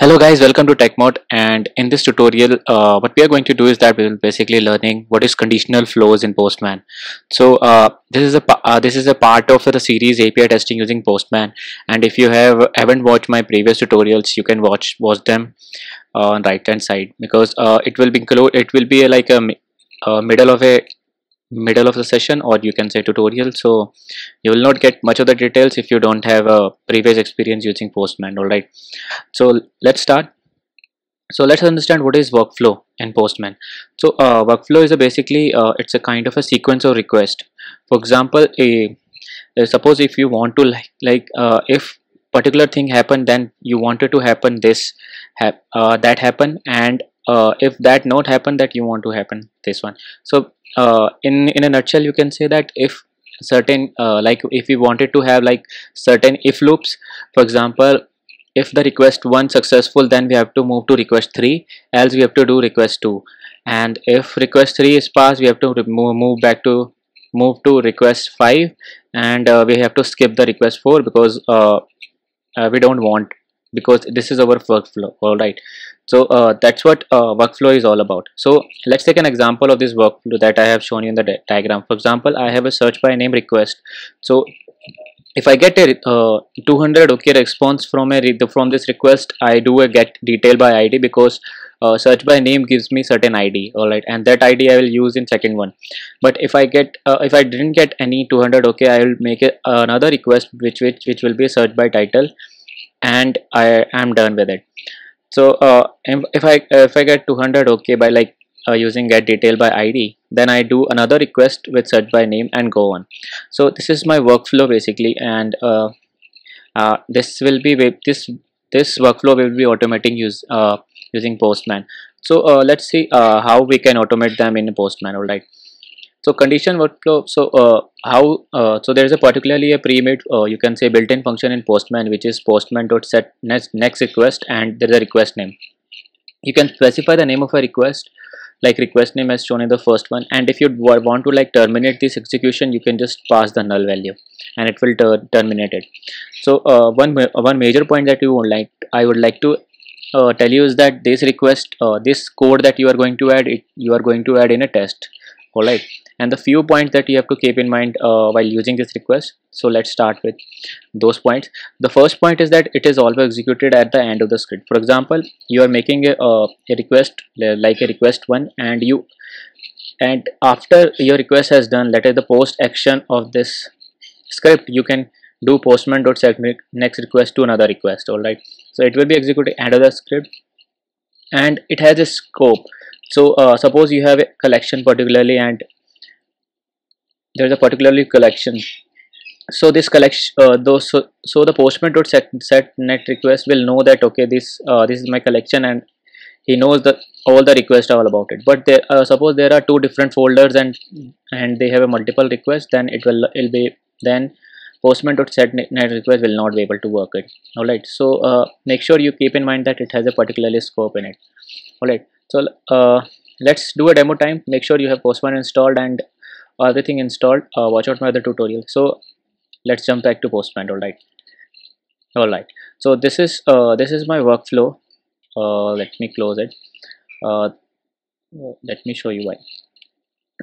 Hello guys, welcome to TechMode. And in this tutorial uh, what we are going to do is that we will basically learning what is conditional flows in Postman. So uh, this is a uh, this is a part of the series API testing using Postman. And if you have haven't watched my previous tutorials you can watch watch them uh, on right hand side. Because uh, it will be it will be like a, a middle of a middle of the session or you can say tutorial. So you will not get much of the details if you don't have a previous experience using postman all right? So let's start. So let's understand what is workflow in postman. So uh, workflow is a basically uh, it's a kind of a sequence of request. For example a, a suppose if you want to like like uh, if particular thing happened then you wanted to happen this uh, that happen and uh, if that not happen that you want to happen this one. So uh, in in a nutshell you can say that if certain uh, like if we wanted to have like certain if loops for example if the request one successful then we have to move to request 3 else we have to do request 2 and if request 3 is passed we have to move, back to move to request 5 and uh, we have to skip the request 4 because uh, uh, we don't want because this is our workflow all right? So uh, that's what uh, workflow is all about. So let's take an example of this workflow that I have shown you in the di diagram. For example I have a search by name request. So if I get a uh, 200 OK response from a from this request I do a get detail by ID because uh, search by name gives me certain ID all right? And that ID I will use in second one. But if I get uh, if I didn't get any 200 OK I will make a, another request which which which will be search by title and I am done with it. So uh, if I if I get 200 okay by like uh, using get detail by ID then I do another request with search by name and go on. So this is my workflow basically and uh, uh this will be this this workflow will be automating use uh, using Postman. So uh, let's see how we can automate them in Postman alright so condition workflow so uh, how uh, so there is a particularly a pre-made uh, you can say built-in function in postman which is postman dot set next next request and there is a request name. You can specify the name of a request like request name as shown in the first one and if you want to like terminate this execution you can just pass the null value and it will ter terminate it. So uh, one one major point that you would like i would like to uh, tell you is that this request uh, this code that you are going to add it you are going to add in a test all right and the few points that you have to keep in mind uh, while using this request so let's start with those points. The first point is that it is always executed at the end of the script. For example you are making a, uh, a request like a request one and you and after your request has done let us the post action of this script you can do postman dot next request to another request all right so it will be executed end of the script and it has a scope so uh, suppose you have a collection particularly and there's a particularly collection. So this collection uh, those so, so the postman dot set, set next request will know that okay this uh, this is my collection and he knows that all the requests all about it. But there uh, suppose there are two different folders and and they have a multiple request then it will it'll be then postman dot set next request will not be able to work it. All right so uh, make sure you keep in mind that it has a particularly scope in it. All right so uh, let's do a demo time. Make sure you have postman installed and everything installed. Uh, watch out my other tutorial so let's jump back to postman all right. All right. So this is uh, this is my workflow. Uh, let me close it. Uh, let me show you why.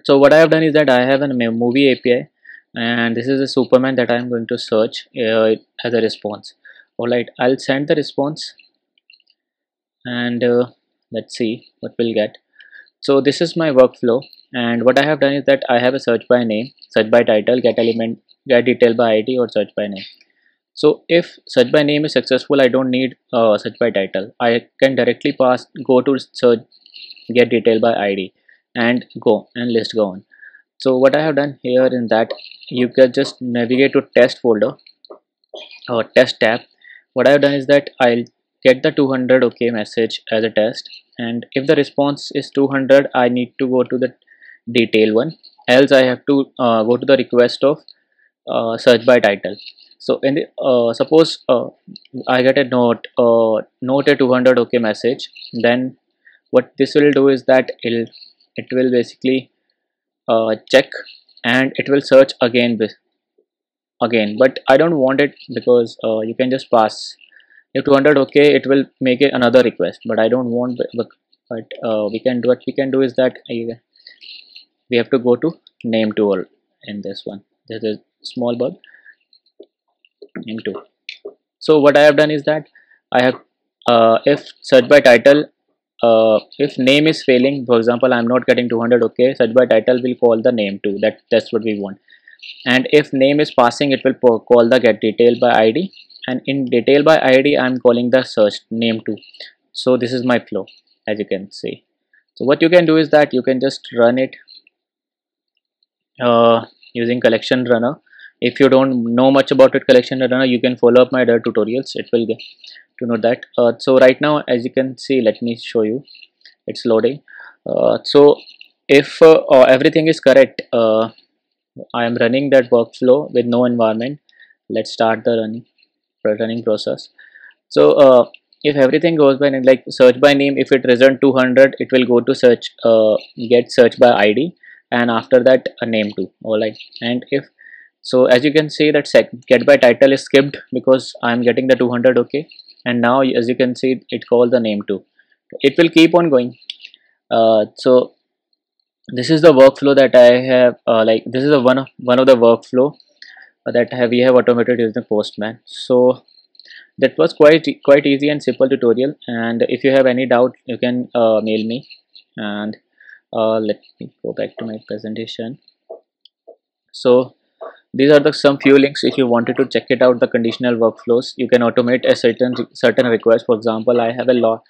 So what I have done is that I have a movie API and this is a Superman that I'm going to search uh, as a response. Alright I'll send the response and let's see what we'll get. So this is my workflow and what I have done is that I have a search by name search by title get element get detail by ID or search by name. So if search by name is successful I don't need uh, search by title. I can directly pass go to search get detail by ID and go and list go on. So what I have done here in that you can just navigate to test folder or test tab. What I have done is that I'll get the 200 okay message as a test. And if the response is 200 I need to go to the detail one. Else I have to uh, go to the request of uh, search by title. So in the uh, suppose uh, I get a note uh, note a 200 okay message. Then what this will do is that it'll it will basically uh, check and it will search again again. But I don't want it because you can just pass if 200 okay it will make it another request but i don't want but, but uh, we can do what we can do is that uh, we have to go to name tool in this one. There's a small bug. Name tool so what i have done is that i have uh, if search by title uh, if name is failing for example i'm not getting 200 okay search by title will call the name too that that's what we want. And if name is passing it will call the get detail by id and in detail by id i'm calling the search name too. So this is my flow as you can see. So what you can do is that you can just run it uh, using collection runner. If you don't know much about it collection runner you can follow up my other tutorials. It will get to know that. Uh, so right now as you can see let me show you. It's loading. Uh, so if uh, everything is correct uh, I am running that workflow with no environment. Let's start the running running process. So if everything goes by like search by name if it isn't 200 it will go to search get search by id and after that a name too all right and if so as you can see that sec get by title is skipped because i'm getting the 200 okay? And now as you can see it called the name too. It will keep on going. Uh, so this is the workflow that i have uh, like this is a one of one of the workflow that have, we have automated using postman. So that was quite quite easy and simple tutorial. And if you have any doubt you can uh, mail me. And uh, let me go back to my presentation. So these are the some few links. If you wanted to check it out the conditional workflows you can automate a certain certain request. For example i have a lot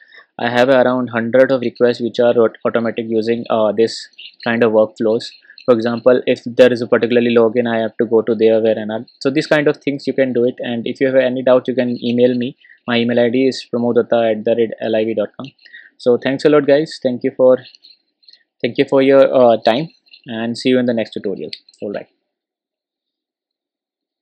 i have around 100 of requests which are automatic using uh, this kind of workflows for example if there is a particularly login i have to go to there where and so these kind of things you can do it. And if you have any doubt you can email me. My email id is pramodatta at the liv.com so thanks a lot guys. Thank you for thank you for your uh, time. And see you in the next tutorial. All right